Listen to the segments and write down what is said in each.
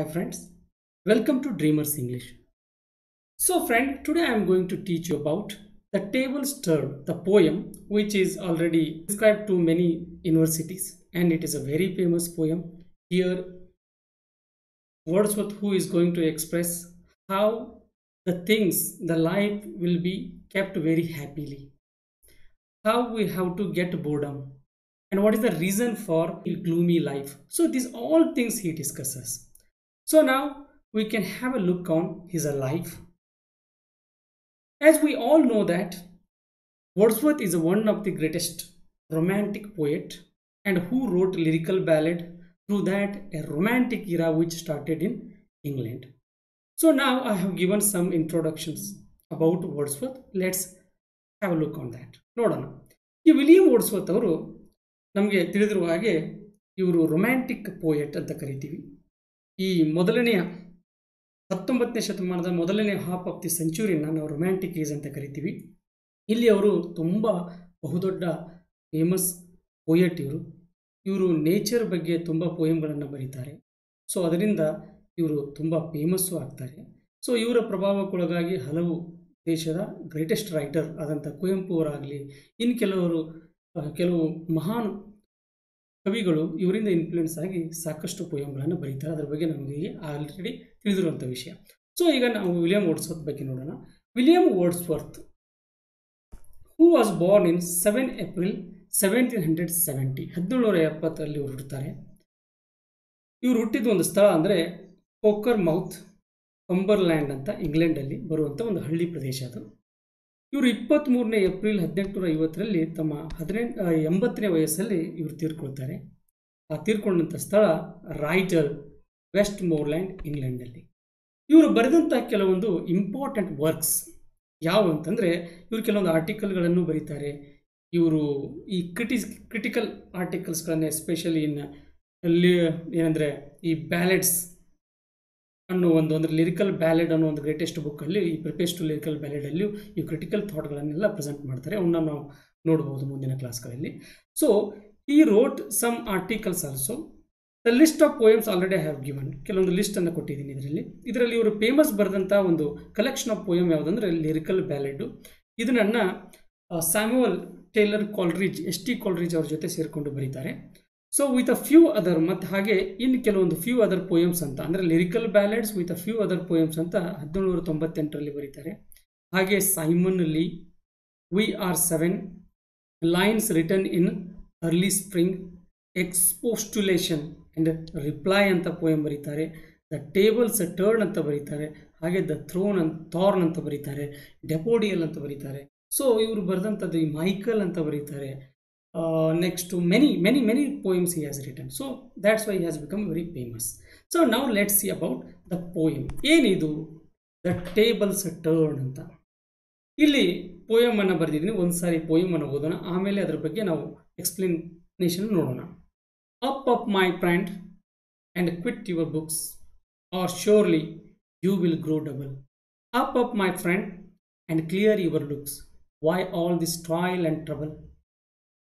Hi friends, welcome to Dreamers English. So friend, today I am going to teach you about the table stirred, the poem which is already described to many universities and it is a very famous poem. Here Wordsworth who is going to express how the things, the life will be kept very happily. How we have to get boredom and what is the reason for a gloomy life. So these all things he discusses. So now we can have a look on his life. As we all know that Wordsworth is one of the greatest romantic poet and who wrote lyrical ballad through that a romantic era which started in England. So now I have given some introductions about Wordsworth. Let's have a look on that. ನೋಡೋಣ ಈ William Wordsworth ಅವರು ನಮಗೆ ತಿಳಿದಿರುವ ಹಾಗೆ ಇವರು romantic poet ಅಂತ ಕರಿತೀವಿ ಈ ಮೊದಲನೆಯ ಹತ್ತೊಂಬತ್ತನೇ ಶತಮಾನದ ಮೊದಲನೇ ಹಾಫ್ ಆಫ್ ದಿ ಸೆಂಚುರಿನ ನಾವು ರೊಮ್ಯಾಂಟಿಕ್ ಏಜ್ ಅಂತ ಕರಿತೀವಿ. ಇಲ್ಲಿ ಅವರು ತುಂಬ ಬಹುದೊಡ್ಡ ಫೇಮಸ್ ಪೋಯೆಟ್ ಇವರು. ಇವರು ನೇಚರ್ ಬಗ್ಗೆ ತುಂಬ ಪೋಯಮ್ಗಳನ್ನು ಬರೀತಾರೆ. ಸೊ ಅದರಿಂದ ಇವರು ತುಂಬ ಫೇಮಸ್ಸು ಆಗ್ತಾರೆ. ಸೊ ಇವರ ಪ್ರಭಾವಕ್ಕೊಳಗಾಗಿ ಹಲವು ದೇಶದ ಗ್ರೇಟೆಸ್ಟ್ ರೈಟರ್ ಆದಂಥ ಕುವೆಂಪು ಅವರಾಗಲಿ ಇನ್ನು ಕೆಲವರು ಕೆಲವು ಮಹಾನ್ ಕವಿಗಳು ಇವರಿಂದ ಇನ್ಫ್ಲೂಯೆನ್ಸ್ ಆಗಿ ಸಾಕಷ್ಟು ಪೋಯಮ್ಗಳನ್ನು ಬರೀತಾರೆ. ಅದರ ಬಗ್ಗೆ ನಮಗೆ ಆಲ್ರೆಡಿ ತಿಳಿದಿರುವಂಥ ವಿಷಯ. ಸೊ ಈಗ ನಾವು ವಿಲಿಯಂ ವರ್ಡ್ಸ್ವರ್ತ್ ಬಗ್ಗೆ ನೋಡೋಣ. William Wordsworth who was born in seven April seventeen hundred seventy ಹದಿನೇಳುನೂರ ಎಪ್ಪತ್ತರಲ್ಲಿ ಇವರು ಹುಟ್ಟುತ್ತಾರೆ ಇವರು ಹುಟ್ಟಿದ ಒಂದು ಸ್ಥಳ ಅಂದರೆ ಕೋಕರ್ ಮೌತ್ ಕಂಬರ್ಲ್ಯಾಂಡ್ ಅಂತ ಇಂಗ್ಲೆಂಡಲ್ಲಿ ಬರುವಂಥ ಒಂದು ಹಳ್ಳಿ ಪ್ರದೇಶ ಅದು. ಇವರು ಇಪ್ಪತ್ತ್ಮೂರನೇ ಏಪ್ರಿಲ್ ಹದಿನೆಂಟುನೂರ ಐವತ್ತರಲ್ಲಿ ತಮ್ಮ ಹದಿನೆಂಟು ಎಂಬತ್ತನೇ ವಯಸ್ಸಲ್ಲಿ ಇವರು ತೀರ್ಕೊಳ್ತಾರೆ. ಆ ತೀರ್ಕೊಂಡಂಥ ಸ್ಥಳ ರಾಯ್ಟರ್ ವೆಸ್ಟ್ ಮೋರ್ಲ್ಯಾಂಡ್ ಇಂಗ್ಲೆಂಡಲ್ಲಿ. ಇವರು ಬರೆದಂಥ ಕೆಲವೊಂದು ಇಂಪಾರ್ಟೆಂಟ್ ವರ್ಕ್ಸ್ ಯಾವ ಅಂತಂದರೆ, ಇವರು ಕೆಲವೊಂದು ಆರ್ಟಿಕಲ್ಗಳನ್ನು ಬರೀತಾರೆ. ಇವರು ಈ ಕ್ರಿಟಿಸ್, ಕ್ರಿಟಿಕಲ್ ಆರ್ಟಿಕಲ್ಸ್ಗಳನ್ನು ಎಸ್ಪೆಷಲಿ ಇನ್ ಅಲ್ಲಿ ಏನಂದರೆ, ಈ ಬ್ಯಾಲೆಡ್ಸ್ ಅನ್ನೋ ಒಂದು ಅಂದರೆ ಲಿರಿಕಲ್ ಬ್ಯಾಲೆಡ್ ಅನ್ನೋ ಒಂದು ಗ್ರೇಟೆಸ್ಟ್ ಬುಕ್ಕಲ್ಲಿ ಈ ಪ್ರಿಪೇಸ್ ಟು ಲಿರಿಕಲ್ ಬ್ಯಾಲೆಡಲ್ಲಿಯೂ ಈ ಕ್ರಿಟಿಕಲ್ ಥಾಟ್ಗಳನ್ನೆಲ್ಲ ಪ್ರೆಸೆಂಟ್ ಮಾಡ್ತಾರೆ. ಅವನ್ನ ನಾವು ನೋಡ್ಬೋದು ಮುಂದಿನ ಕ್ಲಾಸ್ಗಳಲ್ಲಿ ಸೊ ಈ wrote some articles also the list of poems already have given ಕೆಲವೊಂದು ಲಿಸ್ಟನ್ನು ಕೊಟ್ಟಿದ್ದೀನಿ ಇದರಲ್ಲಿ. ಇದರಲ್ಲಿ ಇವರು ಫೇಮಸ್ ಬರೆದಂಥ ಒಂದು ಕಲೆಕ್ಷನ್ ಆಫ್ ಪೋಯಮ್ ಯಾವುದಂದ್ರೆ ಲಿರಿಕಲ್ ಬ್ಯಾಲೆಡು ನನ್ನ Samuel Taylor Coleridge S T Coleridge ಅವ್ರ ಜೊತೆ ಸೇರಿಕೊಂಡು ಬರೀತಾರೆ. So with a few other ಮತ್ತು ಹಾಗೆ ಇನ್ನು ಕೆಲವೊಂದು ಫ್ಯೂ ಅದರ್ ಪೋಯಮ್ಸ್ ಅಂತ, ಅಂದರೆ lyrical ballads with a few other poems ಅಂತ ಹದಿನೇಳುನೂರ ತೊಂಬತ್ತೆಂಟರಲ್ಲಿ ಬರೀತಾರೆ. ಹಾಗೆ Simon Lee V or seven lines return in early spring expostulation and reply ಅಂತ ಪೋಯಮ್ ಬರೀತಾರೆ. ದ ಟೇಬಲ್ಸ್ ಟರ್ನ್ ಅಂತ ಬರೀತಾರೆ. ಹಾಗೆ ದ ಥ್ರೋನ್ ಅಂತ ಥಾರ್ನ್ ಅಂತ ಬರೀತಾರೆ. ಡೆಪೋಡಿಯಲ್ ಅಂತ ಬರೀತಾರೆ. ಸೊ ಇವರು ಬರೆದಂಥದ್ದು ಈ ಮೈಕಲ್ ಅಂತ ಬರೀತಾರೆ. Next many many many he has written. Return so that's why has become very famous so ನಾವು let's see about the poem ಏನಿದು? ದ ಟೇಬಲ್ಸ್ ಟರ್ನ್ ಅಂತ. ಇಲ್ಲಿ ಪೋಯಮ್ ಅನ್ನು ಬರೆದಿದ್ದೀನಿ. ಒಂದು ಸಾರಿ ಪೋಯಮನ್ನು ಓದೋಣ. ಆಮೇಲೆ ಅದರ ಬಗ್ಗೆ ನಾವು ಎಕ್ಸ್ಪ್ಲನೇಷನ್ ನೋಡೋಣ. Up up my friend and quit your books or surely you will grow double up up my friend and clear your looks why all this toil and trouble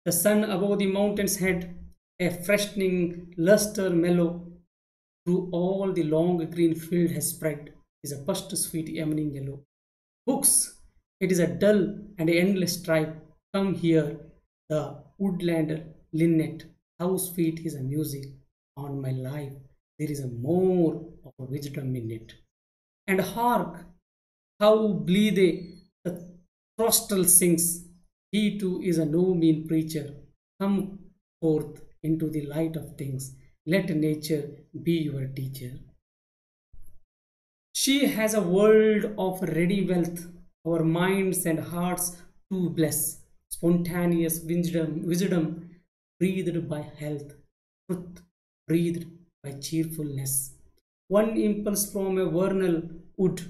The sun above the mountain's head, a freshening luster mellow, through all the long green field has spread, is a first sweet evening yellow. Books, it is a dull and endless strife. Come here, the woodland linnet, how sweet is a music on my life. There is a more of wisdom in it. And hark, how bleathe the throstle sings he too is a no mean preacher. Come forth into the light of things. Let nature be your teacher. She has a world of ready wealth, our minds and hearts to bless. Spontaneous wisdom, wisdom breathed by health, truth breathed by cheerfulness. One impulse from a vernal wood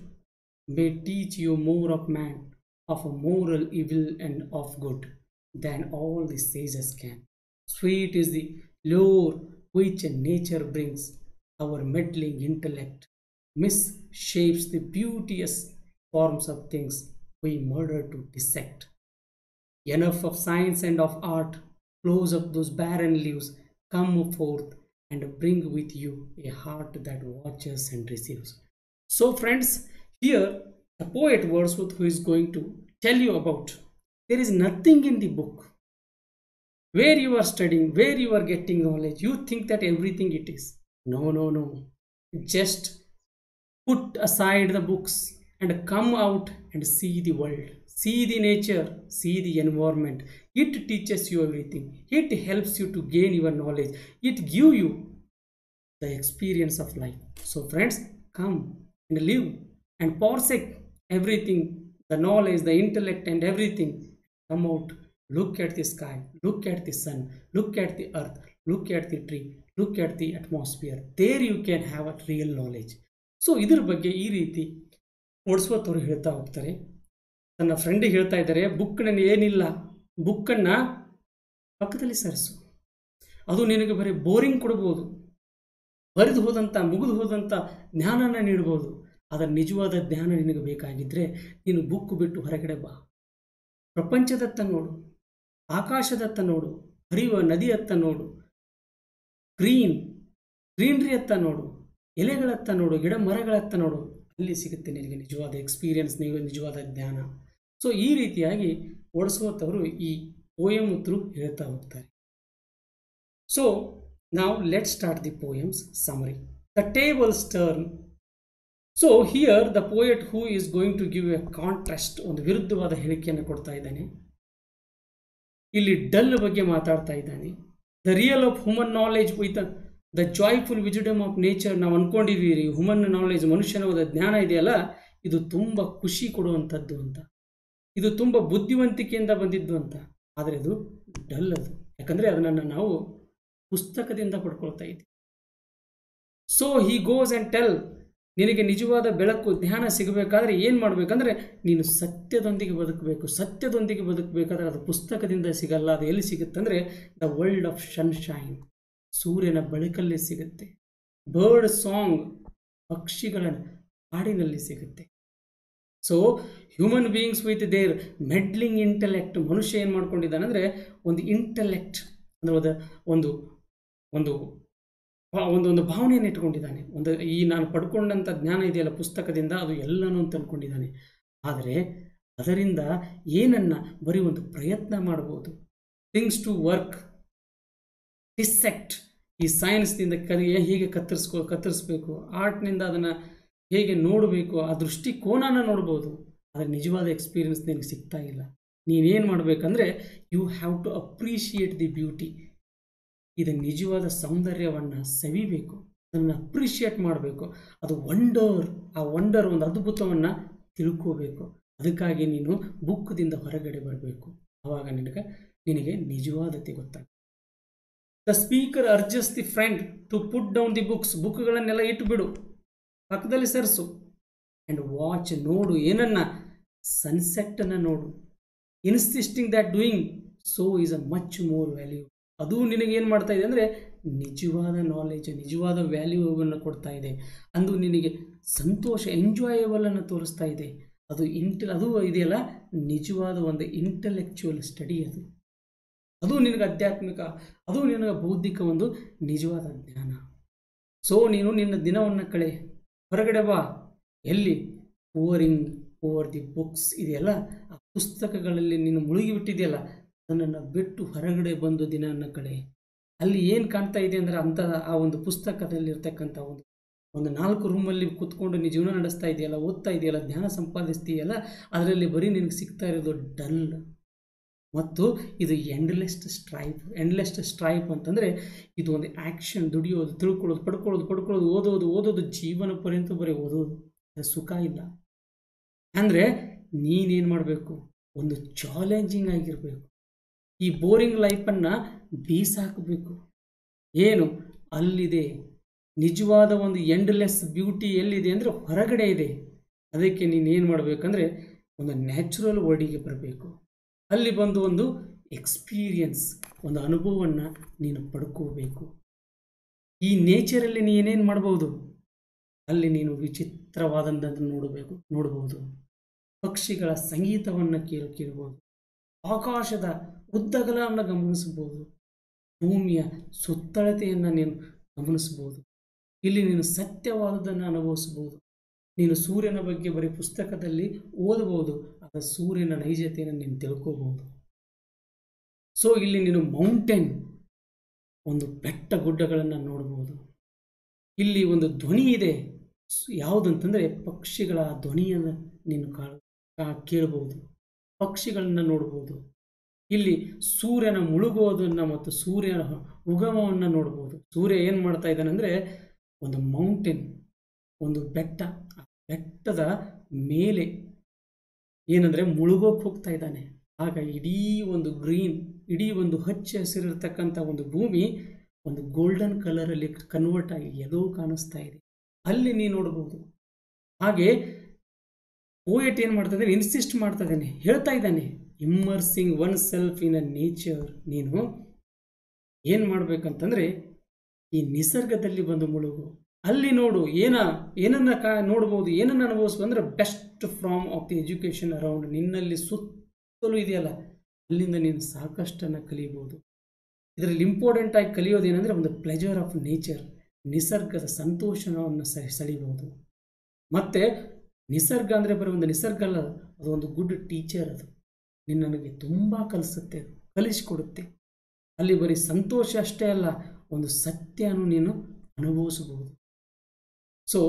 may teach you more of man of a moral evil and of good than all the sages can. Sweet is the lure which nature brings, our meddling intellect misshapes the beauteous forms of things we murder to dissect. Enough of science and of art, close up those barren leaves, come forth and bring with you a heart that watches and receives. So, friends, here the poet Wordsworth who is going to tell you about there is nothing in the book where you are studying, where you are getting knowledge. You think that everything it is. No, no, no. Just put aside the books and come out and see the world see the nature see the environment it teaches you everything it helps you to gain your knowledge it give you the experience of life so friends come and live and forsake everything the knowledge the intellect and everything come out look at the sky look at the sun look at the earth look at the tree look at the atmosphere there you can have a real knowledge so ಇದ್ರ ಬಗ್ಗೆ ಈ ರೀತಿ ಓಡಿಸ್ವತ್ ಅವರು ಹೇಳ್ತಾ ಹೋಗ್ತಾರೆ ನನ್ನ ಫ್ರೆಂಡಿಗೆ ಹೇಳ್ತಾ ಇದ್ದಾರೆ ಬುಕ್ನಲ್ಲಿ ಏನಿಲ್ಲ ಬುಕ್ಕನ್ನು ಪಕ್ಕದಲ್ಲಿ ಸರಿಸು ಅದು ನಿನಗೆ ಬರೀ ಬೋರಿಂಗ್ ಕೊಡ್ಬೋದು ಬರೆದು ಹೋದಂಥ ಮುಗಿದು ಹೋದಂಥ ಜ್ಞಾನನ ನೀಡ್ಬೋದು ಅದರ ನಿಜವಾದ ಜ್ಞಾನ ನಿನಗೆ ಬೇಕಾಗಿದ್ದರೆ ನೀನು ಬುಕ್ ಬಿಟ್ಟು ಹೊರಗಡೆ ಬಾ. ಪ್ರಪಂಚದತ್ತ ನೋಡು, ಆಕಾಶದತ್ತ ನೋಡು, ಹರಿಯುವ ನದಿಯತ್ತ ನೋಡು ಗ್ರೀನ್ ಗ್ರೀನ್ರಿಯತ್ತ ನೋಡು, ಎಲೆಗಳತ್ತ ನೋಡು ಗಿಡ ಮರಗಳತ್ತ ನೋಡು, ಅಲ್ಲಿ ಸಿಗುತ್ತೆ ನಿನಗೆ ನಿಜವಾದ ಎಕ್ಸ್ಪೀರಿಯನ್ಸ್ ನೀವು ನಿಜವಾದ ಜ್ಞಾನ. ಸೊ ಈ ರೀತಿಯಾಗಿ ಓಡಿಸುವಂಥವರು ಈ ಪೋಯಮ್ ತ್ರೂ ಹೇಳ್ತಾ ಹೋಗ್ತಾರೆ. ಸೊ ನಾವು let start the poems summary the tables turn so here the poet who is going to give a contrast ಒಂದು ವಿರುದ್ಧವಾದ ಹೇಳಿಕೆಯನ್ನು ಕೊಡ್ತಾ ಇದ್ದಾನೆ. ಇಲ್ಲಿ ಡಲ್ ಬಗ್ಗೆ ಮಾತಾಡ್ತಾ ಇದ್ದಾನೆ. The real of human knowledge with the joyful wisdom of nature ನಾವು ಅಂದ್ಕೊಂಡಿದ್ದೀರಿ ಹ್ಯೂಮನ್ ನಾಲೆಜ್ ಮನುಷ್ಯನ ಜ್ಞಾನ ಇದೆಯಲ್ಲ? ಇದು ತುಂಬ ಖುಷಿ ಕೊಡುವಂಥದ್ದು ಅಂತ. ಇದು ತುಂಬ ಬುದ್ಧಿವಂತಿಕೆಯಿಂದ ಬಂದಿದ್ದು ಅಂತ. ಆದರೆ ಅದು ಡಲ್ ಅದು. ಯಾಕಂದರೆ ಅದನ್ನು ನಾವು ಪುಸ್ತಕದಿಂದ ಪಡ್ಕೊಳ್ತಾ ಇದ್ದೀವಿ. So he goes and tell ನಿನಗೆ ನಿಜವಾದ ಬೆಳಕು, ಧ್ಯಾನ ಸಿಗಬೇಕಾದ್ರೆ ಏನು ಮಾಡಬೇಕಂದ್ರೆ ನೀನು ಸತ್ಯದೊಂದಿಗೆ ಬದುಕಬೇಕು, ಸತ್ಯದೊಂದಿಗೆ ಬದುಕಬೇಕಾದ್ರೆ ಅದು ಪುಸ್ತಕದಿಂದ ಸಿಗಲ್ಲ, ಅದು ಎಲ್ಲಿ ಸಿಗುತ್ತಂದರೆ ದ ವರ್ಲ್ಡ್ ಆಫ್ ಸನ್ಶೈನ್. ಸೂರ್ಯನ ಬೆಳಕಲ್ಲಿ ಸಿಗುತ್ತೆ. ಬರ್ಡ್ ಸಾಂಗ್ ಪಕ್ಷಿಗಳ ಹಾಡಿನಲ್ಲಿ ಸಿಗುತ್ತೆ. So human beings with their meddling intellect ಮನುಷ್ಯ ಏನು ಮಾಡ್ಕೊಂಡಿದ್ದಾನೆ ಅಂದರೆ ಒಂದು ಇಂಟೆಲೆಕ್ಟ್ ಅಂದರೆ ಒಂದು ಒಂದು ಒಂದು ಒಂದು ಒಂದು ಭಾವನೆಯನ್ನು ಇಟ್ಕೊಂಡಿದ್ದಾನೆ ಒಂದು ಈ ನಾನು ಪಡ್ಕೊಂಡಂಥ ಜ್ಞಾನ ಇದೆಯಲ್ಲ ಪುಸ್ತಕದಿಂದ ಅದು ಎಲ್ಲನೂ ಅಂತ ಅಂದ್ಕೊಂಡಿದ್ದಾನೆ. ಆದರೆ ಅದರಿಂದ ಏನನ್ನ ಬರೀ ಒಂದು ಪ್ರಯತ್ನ ಮಾಡ್ಬೋದು. ಥಿಂಗ್ಸ್ ಟು ವರ್ಕ್ ಡಿಸೆಕ್ಟ್ ಈ ಸೈನ್ಸ್ನಿಂದ ಕಲಿ ಹೇಗೆ ಕತ್ತರಿಸ್ಕೊ, ಕತ್ತರಿಸ್ಬೇಕು. ಆರ್ಟ್ನಿಂದ ಅದನ್ನು ಹೇಗೆ ನೋಡಬೇಕು, ಆ ದೃಷ್ಟಿಕೋನನ ನೋಡ್ಬೋದು. ಆದರೆ ನಿಜವಾದ ಎಕ್ಸ್ಪೀರಿಯನ್ಸ್ ನಿನಗೆ ಸಿಗ್ತಾ ಇಲ್ಲ. ನೀನೇನು ಮಾಡಬೇಕಂದ್ರೆ you have to appreciate the beauty ಇದು ನಿಜವಾದ ಸೌಂದರ್ಯವನ್ನು ಸವಿಬೇಕು, ಅದನ್ನು ಅಪ್ರಿಷಿಯೇಟ್ ಮಾಡಬೇಕು. ಅದು ವಂಡರ್ ಆ ವಂಡರ್ ಒಂದು ಅದ್ಭುತವನ್ನು ತಿಳ್ಕೋಬೇಕು. ಅದಕ್ಕಾಗಿ ನೀನು ಬುಕ್ದಿಂದ ಹೊರಗಡೆ ಬರಬೇಕು. ಆವಾಗ ನಿನಗೆ ನಿನಗೆ ನಿಜವಾದತೆ ಗೊತ್ತಾಗುತ್ತೆ the speaker urges the friend to put down the books ಬುಕ್ಗಳನ್ನೆಲ್ಲ ಇಟ್ಟುಬಿಡು ಪಕ್ಕದಲ್ಲಿ ಸರಿಸು. ಆ್ಯಂಡ್ ವಾಚ್ ನೋಡು. ಏನನ್ನ? ಸನ್ಸೆಟ್ಟನ್ನು ನೋಡು. Insisting that doing so is a much more value ಅದು ನಿನಗೇನು ಮಾಡ್ತಾ ಇದೆ ಅಂದರೆ ನಿಜವಾದ ನಾಲೆಜ್ ನಿಜವಾದ ವ್ಯಾಲ್ಯೂವನ್ನು ಕೊಡ್ತಾ ಇದೆ. ಅಂದು ನಿನಗೆ ಸಂತೋಷ ಎಂಜಾಯಬಲನ್ನು ತೋರಿಸ್ತಾ ಇದೆ. ಅದು ಇಂಟ ಅದು ಇದೆಯಲ್ಲ, ನಿಜವಾದ ಒಂದು ಇಂಟೆಲೆಕ್ಚುವಲ್ ಸ್ಟಡಿ ಅದು. ಅದು ನಿನಗೆ ಆಧ್ಯಾತ್ಮಿಕ, ಅದು ನಿನಗೆ ಬೌದ್ಧಿಕ ಒಂದು ನಿಜವಾದ ಜ್ಞಾನ. ಸೊ ನೀನು ನಿನ್ನ ದಿನವನ್ನು ಕಳೆ, ಹೊರಗಡೆ ಬಾ. ಎಲ್ಲಿ? ಓವರಿಂಗ್ ಓವರ್ ದಿ ಬುಕ್ಸ್ ಇದೆಯಲ್ಲ, ಆ ಪುಸ್ತಕಗಳಲ್ಲಿ ನೀನು ಮುಳುಗಿಬಿಟ್ಟಿದೆಯಲ್ಲ ಅದನ್ನು ಬಿಟ್ಟು ಹೊರಗಡೆ ಬಂದು ದಿನವನ್ನು ಕಳೆ ಅಲ್ಲಿ ಏನು ಕಾಣ್ತಾ ಇದೆ ಅಂದರೆ ಅಂಥ ಆ ಒಂದು ಪುಸ್ತಕದಲ್ಲಿರ್ತಕ್ಕಂಥ ಒಂದು ಒಂದು ನಾಲ್ಕು ರೂಮಲ್ಲಿ ಕೂತ್ಕೊಂಡು ನೀ ಜೀವನ ನಡೆಸ್ತಾ ಇದೆಯಲ್ಲ, ಓದ್ತಾ ಇದೆಯಲ್ಲ ಜ್ಞಾನ ಸಂಪಾದಿಸ್ತೀಯಲ್ಲ, ಅದರಲ್ಲಿ ಬರೀ ನಿನಗೆ ಸಿಗ್ತಾ ಇರೋದು ಡಲ್. ಮತ್ತು ಇದು ಎಂಡ್ಲೆಸ್ಟ್ ಸ್ಟ್ರೈಪ್ ಎಂಡ್ಲೆಸ್ಟ್ ಸ್ಟ್ರೈಪ್ ಅಂತಂದರೆ ಇದು ಒಂದು ಆ್ಯಕ್ಷನ್ ದುಡಿಯೋದು, ತಿಳ್ಕೊಳ್ಳೋದು, ಪಡ್ಕೊಳ್ಳೋದು ಪಡ್ಕೊಳ್ಳೋದು, ಓದೋದು ಓದೋದು, ಜೀವನ ಪರ್ಯಂತ ಬರೀ ಓದೋದು. ಸುಖ ಇಲ್ಲ. ಅಂದರೆ ನೀನೇನು ಮಾಡಬೇಕು? ಒಂದು ಚಾಲೆಂಜಿಂಗ್ ಆಗಿರಬೇಕು. ಈ ಬೋರಿಂಗ್ ಲೈಫನ್ನು ಬೀಸಾಕಬೇಕು. ಏನು? ಅಲ್ಲಿದೆ. ನಿಜವಾದ ಒಂದು ಎಂಡ್ಲೆಸ್ ಬ್ಯೂಟಿ ಎಲ್ಲಿದೆ ಅಂದರೆ ಹೊರಗಡೆ ಇದೆ. ಅದಕ್ಕೆ ನೀನು ಏನು ಮಾಡಬೇಕಂದ್ರೆ ಒಂದು ನ್ಯಾಚುರಲ್ ವರ್ಡಿಗೆ ಬರಬೇಕು. ಅಲ್ಲಿ ಬಂದು ಒಂದು ಎಕ್ಸ್ಪೀರಿಯನ್ಸ್, ಒಂದು ಅನುಭವವನ್ನು ನೀನು ಪಡ್ಕೋಬೇಕು. ಈ ನೇಚರಲ್ಲಿ ನೀ ಏನೇನು ಮಾಡ್ಬೋದು? ಅಲ್ಲಿ ನೀನು ವಿಚಿತ್ರವಾದಂಥದ್ದನ್ನು ನೋಡಬೇಕು, ನೋಡ್ಬೋದು. ಪಕ್ಷಿಗಳ ಸಂಗೀತವನ್ನು ಕೇಳಿ ಕೇಳ್ಬೋದು. ಆಕಾಶದ ಉದ್ದಗಲವನ್ನು ಗಮನಿಸಬಹುದು. ಭೂಮಿಯ ಸುತ್ತಳತೆಯನ್ನು ನೀನು ಗಮನಿಸಬಹುದು. ಇಲ್ಲಿ ನೀನು ಸತ್ಯವಾದದನ್ನು ಅನುಭವಿಸಬಹುದು. ನೀನು ಸೂರ್ಯನ ಬಗ್ಗೆ ಬರೀ ಪುಸ್ತಕದಲ್ಲಿ ಓದಬಹುದು ಅದರ ಸೂರ್ಯನ ನೈಜತೆಯನ್ನು ನೀನು ತಿಳ್ಕೋಬಹುದು. ಸೊ ಇಲ್ಲಿ ನೀನು ಮೌಂಟೇನ್ ಒಂದು ಬೆಟ್ಟ ಗುಡ್ಡಗಳನ್ನು ನೋಡಬಹುದು ಇಲ್ಲಿ ಒಂದು ಧ್ವನಿ ಇದೆ. ಯಾವುದಂತಂದರೆ ಪಕ್ಷಿಗಳ ಧ್ವನಿಯನ್ನು ನೀನು ಕಾಳ ಕೇಳಬಹುದು ಪಕ್ಷಿಗಳನ್ನು ನೋಡ್ಬೋದು. ಇಲ್ಲಿ ಸೂರ್ಯನ ಮುಳುಗೋದನ್ನು ಮತ್ತು ಸೂರ್ಯನ ಉಗಮವನ್ನು ನೋಡ್ಬೋದು. ಸೂರ್ಯ ಏನು ಮಾಡ್ತಾ ಇದ್ದಾನೆ ಅಂದರೆ ಒಂದು ಮೌಂಟೇನ್ ಒಂದು ಬೆಟ್ಟ. ಆ ಬೆಟ್ಟದ ಮೇಲೆ ಏನಂದರೆ ಮುಳುಗೋಕೆ ಹೋಗ್ತಾ ಇದ್ದಾನೆ. ಆಗ ಇಡೀ ಒಂದು ಗ್ರೀನ್ ಇಡೀ ಒಂದು ಹಚ್ಚ ಹಸಿರಿರ್ತಕ್ಕಂಥ ಒಂದು ಭೂಮಿ ಒಂದು ಗೋಲ್ಡನ್ ಕಲರಲ್ಲಿ ಕನ್ವರ್ಟ್ ಆಗಿ ಎಲ್ಲೋ ಕಾಣಿಸ್ತಾ ಇದೆ. ಅಲ್ಲಿ ನೀ ನೋಡ್ಬೋದು. ಹಾಗೆ ಪೋಯೆಟ್ ಏನು ಮಾಡ್ತಾ ಇದ್ದಾನೆ ಇನ್ಸಿಸ್ಟ್ ಮಾಡ್ತಾ ಇದ್ದಾನೆ, ಹೇಳ್ತಾ ಇದ್ದಾನೆ. Immersing oneself in a nature ನೀನು ಏನು ಮಾಡಬೇಕಂತಂದರೆ ಈ ನಿಸರ್ಗದಲ್ಲಿ ಬಂದು ಮುಳುಗು. ಅಲ್ಲಿ ನೋಡು, ಏನ, ಏನನ್ನ ಕಾ, ನೋಡ್ಬೋದು, ಏನನ್ನು ಅನುಭವಿಸ್ಬೋದು ಅಂದರೆ best from of the education around ನಿನ್ನಲ್ಲಿ ಸುತ್ತಲೂ ಇದೆಯಲ್ಲ, ಅಲ್ಲಿಂದ ನೀನು ಸಾಕಷ್ಟನ್ನು ಕಲಿಬೋದು. ಇದರಲ್ಲಿ ಇಂಪಾರ್ಟೆಂಟ್ ಆಗಿ ಕಲಿಯೋದೇನೆಂದರೆ ಒಂದು ಪ್ಲೆಜರ್ ಆಫ್ ನೇಚರ್ ನಿಸರ್ಗದ ಸಂತೋಷವನ್ನು ಸ ಸೆಳಿಬೋದು ಮತ್ತು ನಿಸರ್ಗ ಅಂದರೆ ಬರೀ ಒಂದು ನಿಸರ್ಗ ಅಲ್ಲ, ಅದು ಒಂದು ಗುಡ್ ಟೀಚರ್ ಅದು. ನಿನ್ನ ನನಗೆ ತುಂಬ ಕಲಿಸುತ್ತೆ, ಕಲಿಸಿಕೊಡುತ್ತೆ. ಅಲ್ಲಿ ಬರೀ ಸಂತೋಷ ಅಷ್ಟೇ ಅಲ್ಲ, ಒಂದು ಸತ್ಯನೂ ನೀನು ಅನುಭವಿಸಬಹುದು ಸೊ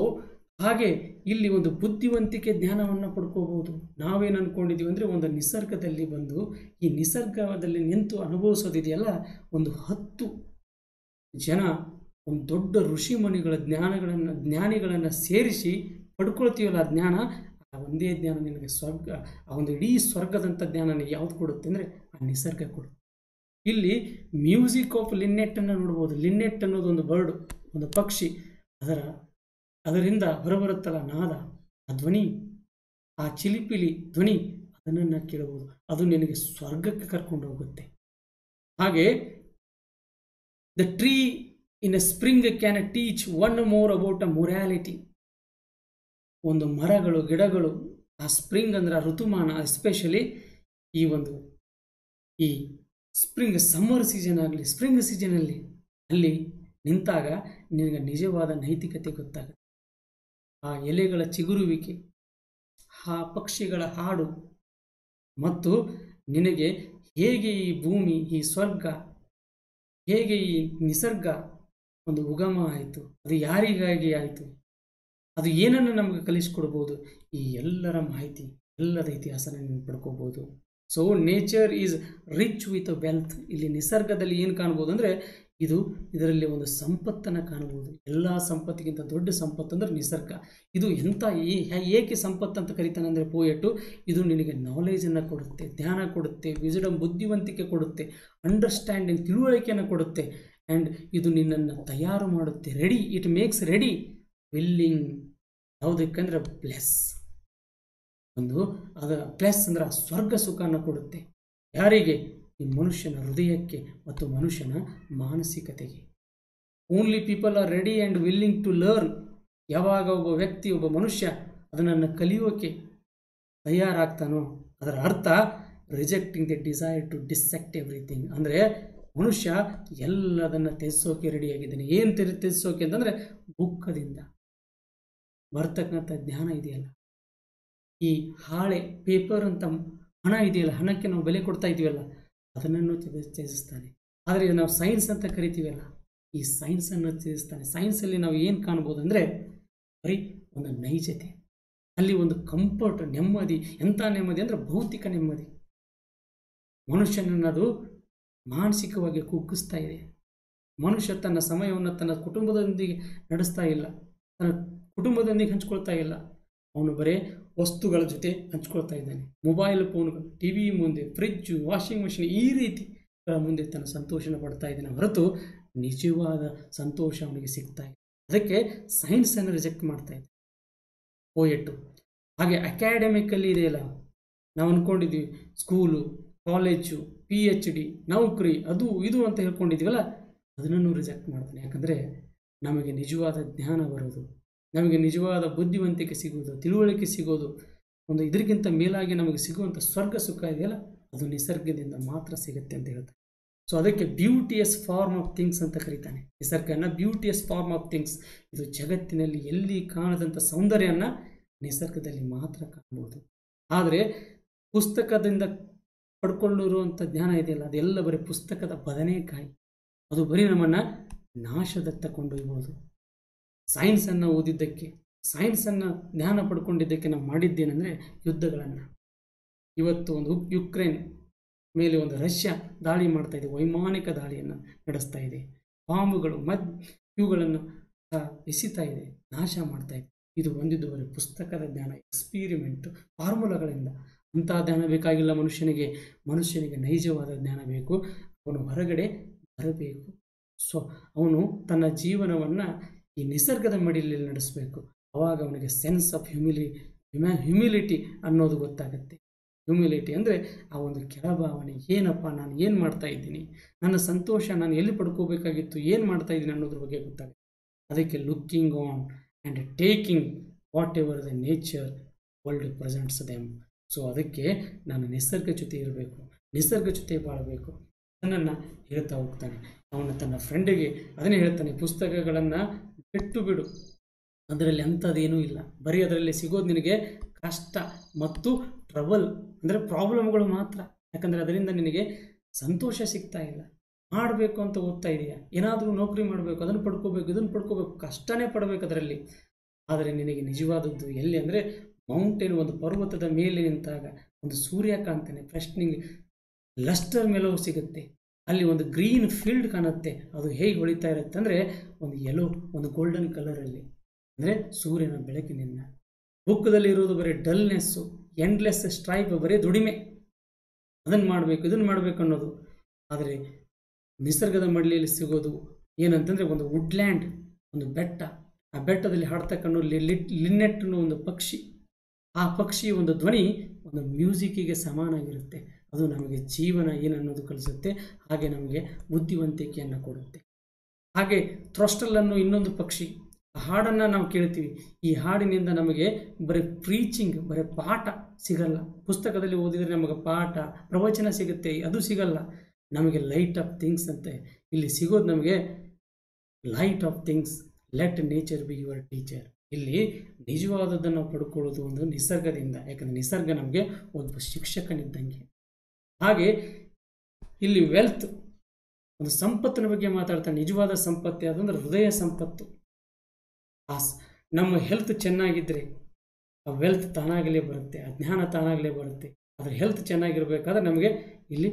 ಹಾಗೆ ಇಲ್ಲಿ ಒಂದು ಬುದ್ಧಿವಂತಿಕೆ ಜ್ಞಾನವನ್ನು ಪಡ್ಕೋಬಹುದು ನಾವೇನು ಅಂದ್ಕೊಂಡಿದ್ದೀವಿ ಅಂದರೆ ಒಂದು ನಿಸರ್ಗದಲ್ಲಿ ಬಂದು, ಈ ನಿಸರ್ಗದಲ್ಲಿ ನಿಂತು ಅನುಭವಿಸೋದಿದೆಯಲ್ಲ, ಒಂದು ಹತ್ತು ಜನ, ಒಂದು ದೊಡ್ಡ ಋಷಿಮುನಿಗಳ ಜ್ಞಾನಗಳನ್ನು, ಜ್ಞಾನಿಗಳನ್ನು ಸೇರಿಸಿ ಪಡ್ಕೊಳ್ತೀವಲ್ಲ ಜ್ಞಾನ ಆ ಒಂದೇ ಜ್ಞಾನ ನಿನಗೆ ಸ್ವರ್ಗ, ಆ ಒಂದು ಇಡೀ ಸ್ವರ್ಗದಂಥ ಜ್ಞಾನ ನಿಮಗೆ ಯಾವ್ದು ಕೊಡುತ್ತೆ ಅಂದರೆ ಆ ನಿಸರ್ಗ ಕೊಡುತ್ತೆ. ಇಲ್ಲಿ ಮ್ಯೂಸಿಕ್ ಆಫ್ ಲಿನ್ನೆಟ್ಟನ್ನು ನೋಡ್ಬೋದು. ಲಿನ್ನೆಟ್ ಅನ್ನೋದು ಒಂದು ಬರ್ಡ್ ಒಂದು ಪಕ್ಷಿ, ಅದರ, ಅದರಿಂದ ಹೊರಬರುತ್ತಲ್ಲ ನಾದ, ಆ ಧ್ವನಿ, ಆ ಚಿಲಿಪಿಲಿ ಧ್ವನಿ ಅದನ್ನು ಕೇಳಬಹುದು ಅದು ನಿನಗೆ ಸ್ವರ್ಗಕ್ಕೆ ಕರ್ಕೊಂಡು ಹೋಗುತ್ತೆ. ಹಾಗೆ the tree in a spring can teach one more about a morality ಒಂದು ಮರಗಳು, ಗಿಡಗಳು, ಆ ಸ್ಪ್ರಿಂಗ್ ಅಂದರೆ ಋತುಮಾನ ಎಸ್ಪೆಷಲಿ ಈ ಒಂದು ಈ ಸ್ಪ್ರಿಂಗ್ ಸಮ್ಮರ್ ಸೀಸನ್ ಆಗಲಿ ಸ್ಪ್ರಿಂಗ್ ಸೀಸನಲ್ಲಿ ಅಲ್ಲಿ ನಿಂತಾಗ ನಿನಗೆ ನಿಜವಾದ ನೈತಿಕತೆ ಗೊತ್ತಾಗುತ್ತೆ. ಆ ಎಲೆಗಳ ಚಿಗುರುವಿಕೆ, ಆ ಪಕ್ಷಿಗಳ ಹಾಡು ಮತ್ತು ನಿನಗೆ ಹೇಗೆ ಈ ಭೂಮಿ, ಈ ಸ್ವರ್ಗ, ಹೇಗೆ ಈ ನಿಸರ್ಗ ಒಂದು ಉಗಮ ಆಯಿತು, ಅದು ಯಾರಿಗಾಗಿ ಆಯಿತು? ಅದು ಏನನ್ನು ನಮಗೆ ಕಲಿಸ್ಕೊಡ್ಬೋದು? ಈ ಎಲ್ಲರ ಮಾಹಿತಿ ಎಲ್ಲದ ಇತಿಹಾಸನ ನೀವು ಪಡ್ಕೋಬೋದು. So nature is rich with wealth ಇಲ್ಲಿ ನಿಸರ್ಗದಲ್ಲಿ ಏನು ಕಾಣ್ಬೋದು ಅಂದರೆ, ಇದು ಇದರಲ್ಲಿ ಒಂದು ಸಂಪತ್ತನ್ನು ಕಾಣ್ಬೋದು. ಎಲ್ಲ ಸಂಪತ್ತಿಗಿಂತ ದೊಡ್ಡ ಸಂಪತ್ತು ಅಂದರೆ ನಿಸರ್ಗ. ಇದು ಎಂಥ ಏಕೆ ಸಂಪತ್ತು ಅಂತ ಕರಿತಾನೆ ಅಂದರೆ, ಪೋಯೆಟ್ಟು, ಇದು ನಿನಗೆ ನಾಲೆಜನ್ನು ಕೊಡುತ್ತೆ, ಧ್ಯಾನ ಕೊಡುತ್ತೆ ವಿಜಡಮ್ ಬುದ್ಧಿವಂತಿಕೆ ಕೊಡುತ್ತೆ ಅಂಡರ್ಸ್ಟ್ಯಾಂಡಿಂಗ್ ತಿಳುವಳಿಕೆಯನ್ನು ಕೊಡುತ್ತೆ. ಆ್ಯಂಡ್ ಇದು ನಿನ್ನನ್ನು ತಯಾರು ಮಾಡುತ್ತೆ ready it makes ready willing ಯಾವುದಕ್ಕಂದ್ರೆ plus ಒಂದು ಅದರ ಪ್ಲಸ್ ಅಂದ್ರೆ ಸ್ವರ್ಗ ಸುಖನ ಕೊಡುತ್ತೆ. ಯಾರಿಗೆ? ಈ ಮನುಷ್ಯನ ಹೃದಯಕ್ಕೆ ಮತ್ತು ಮನುಷ್ಯನ ಮಾನಸಿಕತೆಗೆ. Only people are ready and willing to learn ಯಾವಾಗ ಒಬ್ಬ ವ್ಯಕ್ತಿ, ಒಬ್ಬ ಮನುಷ್ಯ ಅದನ್ನು ಕಲಿಯೋಕೆ ತಯಾರಾಗ್ತಾನೋ ಅದರ ಅರ್ಥ rejecting the desire to dissect everything ಅಂದರೆ ಮನುಷ್ಯ ಎಲ್ಲದನ್ನು ತ್ಯಜಿಸೋಕೆ ರೆಡಿಯಾಗಿದ್ದಾನೆ ಏನು ತ್ಯಜಿಸೋಕೆ ಅಂತಂದರೆ ದುಃಖದಿಂದ. ಬರ್ತಕ್ಕಂಥ ಜ್ಞಾನ ಇದೆಯಲ್ಲ? ಈ ಹಾಳೆ ಪೇಪರ್ ಅಂತ ಹಣ ಇದೆಯಲ್ಲ, ಹಣಕ್ಕೆ ನಾವು ಬೆಲೆ ಕೊಡ್ತಾ ಇದೀವಲ್ಲ ಅದನ್ನು ತ್ಯಜಿಸ್ತಾನೆ. ಆದರೆ ನಾವು ಸೈನ್ಸ್ ಅಂತ ಕರಿತೀವಲ್ಲ, ಈ ಸೈನ್ಸನ್ನು ತ್ಯಜಿಸ್ತಾನೆ. ಸೈನ್ಸಲ್ಲಿ ನಾವು ಏನು ಕಾಣ್ಬೋದು ಅಂದರೆ, ಬರೀ ಒಂದು ನೈಜತೆ. ಅಲ್ಲಿ ಒಂದು ಕಂಫರ್ಟ್ ನೆಮ್ಮದಿ. ಎಂಥ ನೆಮ್ಮದಿ ಅಂದರೆ ಭೌತಿಕ ನೆಮ್ಮದಿ. ಮನುಷ್ಯನನ್ನದು ಮಾನಸಿಕವಾಗಿ ಕುಗ್ಗಿಸ್ತಾ ಇದೆ. ಮನುಷ್ಯ ತನ್ನ ಸಮಯವನ್ನು ತನ್ನ ಕುಟುಂಬದೊಂದಿಗೆ ನಡೆಸ್ತಾ ಇಲ್ಲ. ತನ್ನ ಕುಟುಂಬದೊಂದಿಗೆ ಹಂಚ್ಕೊಳ್ತಾ ಇಲ್ಲ. ಅವನು ಬರೇ ವಸ್ತುಗಳ ಜೊತೆ ಹಂಚ್ಕೊಳ್ತಾ ಇದ್ದಾನೆ. ಮೊಬೈಲ್ ಫೋನ್ಗಳು ಟಿ ವಿ ಮುಂದೆ ಫ್ರಿಜ್ಜು ವಾಷಿಂಗ್ ಮಿಷಿನ್ ಈ ರೀತಿ ಮುಂದೆ ತನ್ನ ಸಂತೋಷನ ಪಡ್ತಾ ಇದ್ದಾನೆ. ಹೊರತು ನಿಜವಾದ ಸಂತೋಷ ಅವನಿಗೆ ಸಿಗ್ತಾ ಇದೆ ಅದಕ್ಕೆ ಸೈನ್ಸನ್ನು ರಿಜೆಕ್ಟ್ ಮಾಡ್ತಾ ಇದೆ ಪೋಯೆಟ್ಟು ಹಾಗೆ ಅಕಾಡೆಮಿಕಲ್ಲಿ ಇದೆಯಲ್ಲ ನಾವು ಅಂದ್ಕೊಂಡಿದ್ದೀವಿ school college P H D ನೌಕರಿ, ಅದು, ಇದು ಅಂತ ಹೇಳ್ಕೊಂಡಿದ್ದೀವಲ್ಲ, ಅದನ್ನು ರಿಜೆಕ್ಟ್ ಮಾಡ್ತಾನೆ. ಯಾಕಂದರೆ ನಮಗೆ ನಿಜವಾದ ಜ್ಞಾನ ಬರೋದು, ನಮಗೆ ನಿಜವಾದ ಬುದ್ಧಿವಂತಿಕೆ ಸಿಗೋದು ತಿಳುವಳಿಕೆ ಸಿಗೋದು, ಒಂದು ಇದಕ್ಕಿಂತ ಮೇಲಾಗಿ ನಮಗೆ ಸಿಗುವಂಥ ಸ್ವರ್ಗ ಸುಖ ಇದೆಯಲ್ಲ, ಅದು ನಿಸರ್ಗದಿಂದ ಮಾತ್ರ ಸಿಗುತ್ತೆ ಅಂತ ಹೇಳ್ತಾರೆ. ಸೊ ಅದಕ್ಕೆ ಬ್ಯೂಟಿಯಸ್ ಫಾರ್ಮ್ ಆಫ್ ಥಿಂಗ್ಸ್ ಅಂತ ಕರೀತಾನೆ. ನಿಸರ್ಗನ ಬ್ಯೂಟಿಯಸ್ ಫಾರ್ಮ್ ಆಫ್ ಥಿಂಗ್ಸ್ ಇದು ಜಗತ್ತಿನಲ್ಲಿ ಎಲ್ಲಿ ಕಾಣದಂಥ ಸೌಂದರ್ಯನ ನಿಸರ್ಗದಲ್ಲಿ ಮಾತ್ರ ಕಾಣ್ಬೋದು ಆದರೆ, ಪುಸ್ತಕದಿಂದ ಪಡ್ಕೊಂಡಿರುವಂಥ ಜ್ಞಾನ ಇದೆಯಲ್ಲ, ಅದೆಲ್ಲ ಬರೀ ಪುಸ್ತಕದ ಬದನೆಕಾಯಿ. ಅದು ಬರೀ ನಮ್ಮನ್ನು ನಾಶದತ್ತ ಕೊಂಡೊಯ್ಬೋದು. ಸೈನ್ಸನ್ನು ಓದಿದ್ದಕ್ಕೆ ಸೈನ್ಸನ್ನು ಜ್ಞಾನ ಪಡ್ಕೊಂಡಿದ್ದಕ್ಕೆ ನಾವು ಮಾಡಿದ್ದೇನೆಂದರೆ ಯುದ್ಧಗಳನ್ನು. ಇವತ್ತು ಒಂದು ಯುಕ್ರೇನ್ ಮೇಲೆ ಒಂದು ರಷ್ಯಾ ದಾಳಿ ಮಾಡ್ತಾ ಇದೆ, ವೈಮಾನಿಕ ದಾಳಿಯನ್ನು ನಡೆಸ್ತಾ ಇದೆ. ಬಾಂಬುಗಳು ಮದ್, ಇವುಗಳನ್ನು ಎಸಿತಾ ಇದೆ, ನಾಶ ಮಾಡ್ತಾ ಇದೆ. ಇದು ಹೊಂದಿದ್ದು ಪುಸ್ತಕದ ಜ್ಞಾನ ಎಕ್ಸ್ಪೀರಿಮೆಂಟು ಫಾರ್ಮುಲಾಗಳಿಂದ ಅಂತಹ ಜ್ಞಾನ ಬೇಕಾಗಿಲ್ಲ ಮನುಷ್ಯನಿಗೆ. ಮನುಷ್ಯನಿಗೆ ನೈಜವಾದ ಜ್ಞಾನ ಬೇಕು. ಅವನು ಹೊರಗಡೆ ಬರಬೇಕು. ಸೊ ಅವನು ತನ್ನ ಜೀವನವನ್ನು ಈ ನಿಸರ್ಗದ ಮಡಿಲಲ್ಲಿ ನಡೆಸಬೇಕು. ಅವಾಗ ಅವನಿಗೆ ಸೆನ್ಸ್ ಆಫ್ ಹ್ಯುಮಿಲಿ ಹ್ಯುಮ್ಯಾ ಹ್ಯುಮಿಲಿಟಿ ಅನ್ನೋದು ಗೊತ್ತಾಗುತ್ತೆ. ಹ್ಯುಮಿಲಿಟಿ ಅಂದರೆ ಆ ಒಂದು ಕೆಳಭಾವನೆ, ಏನಪ್ಪ ನಾನು ಏನು ಮಾಡ್ತಾ ಇದ್ದೀನಿ? ನನ್ನ ಸಂತೋಷ ನಾನು ಎಲ್ಲಿ ಪಡ್ಕೋಬೇಕಾಗಿತ್ತು? ಏನು ಮಾಡ್ತಾ ಇದ್ದೀನಿ ಅನ್ನೋದ್ರ ಬಗ್ಗೆ ಗೊತ್ತಾಗುತ್ತೆ. ಅದಕ್ಕೆ looking on and taking whatever the nature world presents them so ಅದಕ್ಕೆ ನಾನು ನಿಸರ್ಗ ಜೊತೆ ಇರಬೇಕು. ನಿಸರ್ಗ ಜೊತೆ ಬಾಳಬೇಕು. ನನ್ನನ್ನು ಹೇಳ್ತಾ ಹೋಗ್ತಾನೆ. ಅವನು ತನ್ನ ಫ್ರೆಂಡಿಗೆ ಅದನ್ನೇ ಹೇಳ್ತಾನೆ ಪುಸ್ತಕಗಳನ್ನು ಬಿಟ್ಟು ಬಿಡು. ಅದರಲ್ಲಿ ಅಂಥದ್ದೇನೂ ಇಲ್ಲ. ಬರೀ ಅದರಲ್ಲಿ ಸಿಗೋದು ನಿನಗೆ ಕಷ್ಟ ಮತ್ತು ಟ್ರಬಲ್ ಅಂದರೆ ಪ್ರಾಬ್ಲಮ್ಗಳು ಮಾತ್ರ. ಯಾಕಂದರೆ ಅದರಿಂದ ನಿನಗೆ ಸಂತೋಷ ಸಿಗ್ತಾ ಇಲ್ಲ. ಮಾಡಬೇಕು ಅಂತ ಓದ್ತಾ ಇದೆಯಾ? ಏನಾದರೂ ನೌಕರಿ ಮಾಡಬೇಕು, ಅದನ್ನು ಪಡ್ಕೋಬೇಕು, ಇದನ್ನು ಪಡ್ಕೋಬೇಕು, ಕಷ್ಟನೇ ಪಡಬೇಕು ಅದರಲ್ಲಿ. ಆದರೆ ನಿನಗೆ ನಿಜವಾದದ್ದು ಎಲ್ಲಿ ಅಂದರೆ ಮೌಂಟೇನ್ ಒಂದು ಪರ್ವತದ ಮೇಲೆ ನಿಂತಾಗ ಒಂದು ಸೂರ್ಯ ಕಾಣ್ತಾನೆ ಫ್ರೆಶ್ನಿಂಗ್ ಲಸ್ಟರ್ ಮೇಲೂ ಸಿಗುತ್ತೆ. ಅಲ್ಲಿ ಒಂದು ಗ್ರೀನ್ ಫೀಲ್ಡ್ ಕಾಣುತ್ತೆ. ಅದು ಹೇಗೆ ಹೊಳಿತಾ ಇರುತ್ತೆ ಅಂದರೆ ಒಂದು ಯೆಲೋ ಒಂದು ಗೋಲ್ಡನ್ ಕಲರಲ್ಲಿ ಅಂದರೆ ಸೂರ್ಯನ ಬೆಳಕಿನಿಂದ. ಬುಕ್ಕದಲ್ಲಿ ಇರೋದು ಬರೀ ಡಲ್ನೆಸ್ಸು ಎಂಡ್ಲೆಸ್ ಸ್ಟ್ರೈಪ್ ಬರೀ ದುಡಿಮೆ. ಅದನ್ನು ಮಾಡಬೇಕು ಇದನ್ನು ಮಾಡಬೇಕು ಅನ್ನೋದು. ಆದರೆ ನಿಸರ್ಗದ ಮಡಲಿಯಲ್ಲಿ ಸಿಗೋದು ಏನಂತಂದರೆ ಒಂದು ವುಡ್ಲ್ಯಾಂಡ್ ಒಂದು ಬೆಟ್ಟ. ಆ ಬೆಟ್ಟದಲ್ಲಿ ಹಾಡ್ತಕ್ಕಂಥ ಲಿಟ್ ಲಿನ್ನೆಟ್ ಒಂದು ಪಕ್ಷಿ. ಆ ಪಕ್ಷಿಯ ಒಂದು ಧ್ವನಿ ಒಂದು ಮ್ಯೂಸಿಕ್ಕಿಗೆ ಸಮಾನಾಗಿರುತ್ತೆ. ಅದು ನಮಗೆ ಜೀವನ ಏನನ್ನೋದು ಕಲಿಸುತ್ತೆ, ಹಾಗೆ ನಮಗೆ ಬುದ್ಧಿವಂತಿಕೆಯನ್ನು ಕೊಡುತ್ತೆ. ಹಾಗೆ ಥ್ರೊಸ್ಟಲ್ ಅನ್ನೋ ಇನ್ನೊಂದು ಪಕ್ಷಿ ಹಾಡನ್ನು ನಾವು ಕೇಳ್ತೀವಿ. ಈ ಹಾಡಿನಿಂದ ನಮಗೆ ಬರೀ ಪ್ರೀಚಿಂಗ್, ಬರೀ ಪಾಠ ಸಿಗಲ್ಲ. ಪುಸ್ತಕದಲ್ಲಿ ಓದಿದರೆ ನಮಗೆ ಪಾಠ, ಪ್ರವಚನ ಸಿಗುತ್ತೆ, ಅದು ಸಿಗಲ್ಲ. ನಮಗೆ ಲೈಟ್ ಆಫ್ ಥಿಂಗ್ಸ್ ಅಂತೆ. ಇಲ್ಲಿ ಸಿಗೋದು ನಮಗೆ light of things, let nature be your teacher. ಇಲ್ಲಿ ನಿಜವಾದದ್ದನ್ನು ಪಡ್ಕೊಳ್ಳೋದು ಒಂದು ನಿಸರ್ಗದಿಂದ, ಯಾಕಂದರೆ ನಿಸರ್ಗ ನಮಗೆ ಒಬ್ಬ ಶಿಕ್ಷಕನಿದ್ದಂಗೆ. ಹಾಗೆ ಇಲ್ಲಿ ವೆಲ್ತ್ ಒಂದು ಸಂಪತ್ತಿನ ಬಗ್ಗೆ ಮಾತಾಡ್ತಾನೆ ನಿಜವಾದ ಸಂಪತ್ತು ಯಾವುದಂದ್ರೆ ಹೃದಯ ಸಂಪತ್ತು. ಆ ನಮ್ಮ ಹೆಲ್ತ್ ಚೆನ್ನಾಗಿದ್ದರೆ ಆ ವೆಲ್ತ್ ತಾನಾಗಲೇ ಬರುತ್ತೆ, ಆ ಜ್ಞಾನ ತಾನಾಗಲೇ ಬರುತ್ತೆ. ಅದ್ರ ಹೆಲ್ತ್ ಚೆನ್ನಾಗಿರ್ಬೇಕಾದ್ರೆ ನಮಗೆ ಇಲ್ಲಿ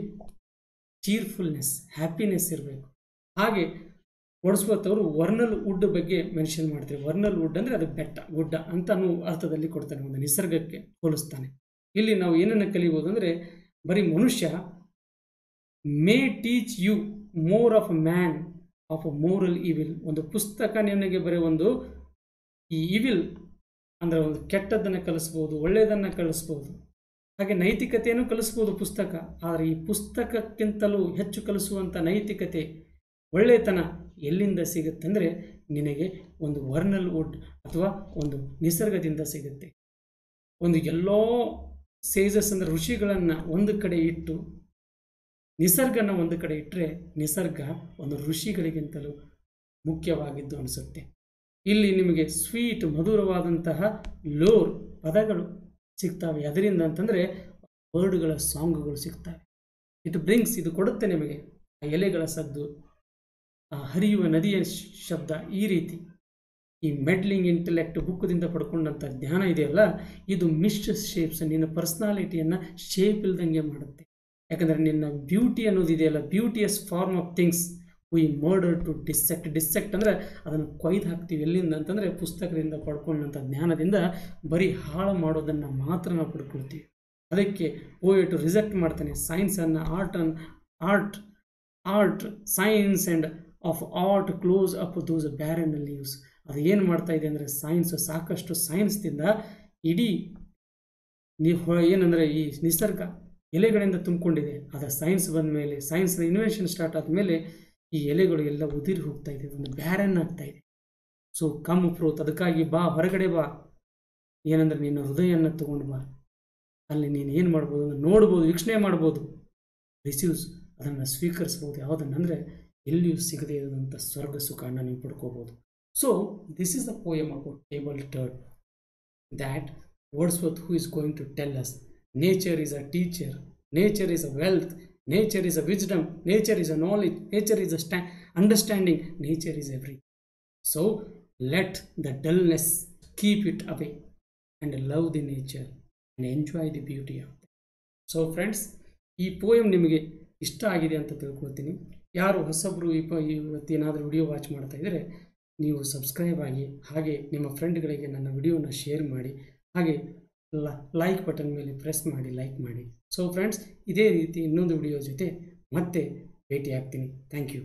ಚೀರ್ಫುಲ್ನೆಸ್ ಹ್ಯಾಪಿನೆಸ್ ಇರಬೇಕು. ಹಾಗೆ ವರ್ಡ್ಸ್ವರ್ತ್ ಅವರು ವರ್ನಲ್ ವುಡ್ ಬಗ್ಗೆ ಮೆನ್ಷನ್ ಮಾಡ್ತಾರೆ. ವರ್ನಲ್ ವುಡ್ ಅಂದರೆ ಅದು ಬೆಟ್ಟ, ಗುಡ್ಡ ಅಂತ ಅರ್ಥದಲ್ಲಿ ಕೊಡ್ತಾನೆ, ಒಂದು ನಿಸರ್ಗಕ್ಕೆ ಹೋಲಿಸ್ತಾನೆ. ಇಲ್ಲಿ ನಾವು ಏನನ್ನು ಕಲಿಬೋದು ಅಂದರೆ ಬರೀ ಮನುಷ್ಯ may teach you more of man of a moral evil ಒಂದು ಪುಸ್ತಕ ನಿನಗೆ ಬರೀ ಒಂದು ಈ ಇವಿಲ್ ಅಂದರೆ ಒಂದು ಕೆಟ್ಟದ್ದನ್ನು ಕಲಿಸ್ಬೋದು, ಒಳ್ಳೆಯದನ್ನು ಕಲಿಸ್ಬೋದು, ಹಾಗೆ ನೈತಿಕತೆಯನ್ನು ಕಲಿಸ್ಬೋದು ಪುಸ್ತಕ. ಆದರೆ ಈ ಪುಸ್ತಕಕ್ಕಿಂತಲೂ ಹೆಚ್ಚು ಕಲಿಸುವಂಥ ನೈತಿಕತೆ ಒಳ್ಳೆಯತನ ಎಲ್ಲಿಂದ ಸಿಗುತ್ತೆ ಅಂದರೆ ನಿನಗೆ ಒಂದು ವರ್ನಲ್ ವುಡ್ ಅಥವಾ ಒಂದು ನಿಸರ್ಗದಿಂದ ಸಿಗುತ್ತೆ. ಒಂದು ಎಲ್ಲೋ ಸೇಜಸ್ ಅಂದರೆ ಋಷಿಗಳನ್ನು ಒಂದು ಕಡೆ ಇಟ್ಟು, ನಿಸರ್ಗನ ಒಂದು ಕಡೆ ಇಟ್ಟರೆ ನಿಸರ್ಗ ಒಂದು ಋಷಿಗಳಿಗಿಂತಲೂ ಮುಖ್ಯವಾಗಿದ್ದು ಅನಿಸುತ್ತೆ. ಇಲ್ಲಿ ನಿಮಗೆ ಸ್ವೀಟ್ ಮಧುರವಾದಂತಹ ಲೋರ್ ಪದಗಳು ಸಿಗ್ತವೆ. ಅದರಿಂದ ಅಂತಂದರೆ ವರ್ಡ್ಗಳ ಸಾಂಗ್ಗಳು ಸಿಗ್ತವೆ. ಇಟ್ ಬ್ರಿಂಗ್ಸ್ ಇದು ಕೊಡುತ್ತೆ ನಿಮಗೆ. ಆ ಎಲೆಗಳ ಸದ್ದು, ಆ ಹರಿಯುವ ನದಿಯ ಶಬ್ದ ಈ ರೀತಿ. ಈ ಮೆಡ್ಲಿಂಗ್ ಇಂಟೆಲೆಕ್ಟ್ ಬುಕ್ಕದಿಂದ ಪಡ್ಕೊಂಡಂಥ ಜ್ಞಾನ ಇದೆಯಲ್ಲ, ಇದು ಮಿಸ್ಟರ್ ಶೇಪ್ಸ್ ನಿನ್ನ ಪರ್ಸ್ನಾಲಿಟಿಯನ್ನು ಶೇಪ್ ಇಲ್ದಂಗೆ ಮಾಡುತ್ತೆ. ಯಾಕಂದರೆ ನಿನ್ನ ಬ್ಯೂಟಿ ಅನ್ನೋದು ಇದೆಯಲ್ಲ beauteous form of things we murder to dissect dissect ಅಂದರೆ ಅದನ್ನು ಕೊಯ್ದು ಹಾಕ್ತೀವಿ. ಎಲ್ಲಿಂದ ಅಂತಂದರೆ ಪುಸ್ತಕದಿಂದ ಪಡ್ಕೊಂಡಂಥ ಜ್ಞಾನದಿಂದ ಬರೀ ಹಾಳು ಮಾಡೋದನ್ನು ಮಾತ್ರ ನಾವು ಪಡ್ಕೊಳ್ತೀವಿ. ಅದಕ್ಕೆ ಪೋಯೆಟ್ ರಿಜೆಕ್ಟ್ ಮಾಡ್ತಾನೆ. ಸೈನ್ಸನ್ನು ಆರ್ಟನ್ನು art art science and of art close up those barren leaves ಅದು ಏನು ಮಾಡ್ತಾ ಇದೆ ಅಂದರೆ ಸೈನ್ಸ್ ಸಾಕಷ್ಟು ಸೈನ್ಸ್ದಿಂದ ಇಡೀ ನೀವು ಏನಂದರೆ ಈ ನಿಸರ್ಗ ಎಲೆಗಳಿಂದ ತುಂಬಿಕೊಂಡಿದೆ. ಅದರ ಸೈನ್ಸ್ ಬಂದ ಮೇಲೆ ಸೈನ್ಸ್ನ ಇನ್ವೆನ್ಷನ್ ಸ್ಟಾರ್ಟ್ ಆದಮೇಲೆ ಈ ಎಲೆಗಳು ಎಲ್ಲ ಉದಿರಿ ಹೋಗ್ತಾ ಇದೆ, ಒಂದು ಬ್ಯಾರನ್ ಆಗ್ತಾ ಇದೆ. ಸೊ ಕಮ್ ಪ್ರೋತ್ ಅದಕ್ಕಾಗಿ ಬಾ, ಹೊರಗಡೆ ಬಾ. ಏನಂದ್ರೆ ನಿನ್ನ ಹೃದಯನ ತಗೊಂಡು ಬಾ. ಅಲ್ಲಿ ನೀನು ಏನು ಮಾಡ್ಬೋದು ಅಂದ್ರೆ ನೋಡ್ಬೋದು, ವೀಕ್ಷಣೆ ಮಾಡ್ಬೋದು. ರಿಸೀವ್ಸ್, ಅದನ್ನು ಸ್ವೀಕರಿಸ್ಬೋದು. ಯಾವುದನ್ನಂದರೆ ಎಲ್ಲಿಯೂ ಸಿಗದೇ ಇರೋದಂಥ ಸ್ವರ್ಗ ಸುಖಾನ ನೀವು ಪಡ್ಕೋಬೋದು. So this is the poem about table turned that Wordsworth who is going to tell us nature is a teacher nature is a wealth nature is a wisdom nature is a knowledge nature is a ಸ್ಟ್ಯಾ understanding nature is every so let the dullness keep it away and love the nature and enjoy the beauty of so friends ಈ poem ನಿಮಗೆ ಇಷ್ಟ ಆಗಿದೆ ಅಂತ ತಿಳ್ಕೊಳ್ತೀನಿ. ಯಾರು ಹೊಸಬ್ರು ಈ ಪ ಇವತ್ತೇನಾದರೂ video watch ಮಾಡ್ತಾ ನೀವು ಸಬ್ಸ್ಕ್ರೈಬ್ ಆಗಿ, ಹಾಗೆ ನಿಮ್ಮ ಫ್ರೆಂಡ್ಗಳಿಗೆ ನನ್ನ ವಿಡಿಯೋನ ಶೇರ್ ಮಾಡಿ, ಹಾಗೆ ಲೈಕ್ ಬಟನ್ ಮೇಲೆ ಪ್ರೆಸ್ ಮಾಡಿ ಲೈಕ್ ಮಾಡಿ. ಸೊ ಫ್ರೆಂಡ್ಸ್ ಇದೇ ರೀತಿ ಇನ್ನೊಂದು ವಿಡಿಯೋ ಜೊತೆ ಮತ್ತೆ ಭೇಟಿ ಆಗ್ತೀನಿ ಥ್ಯಾಂಕ್ ಯು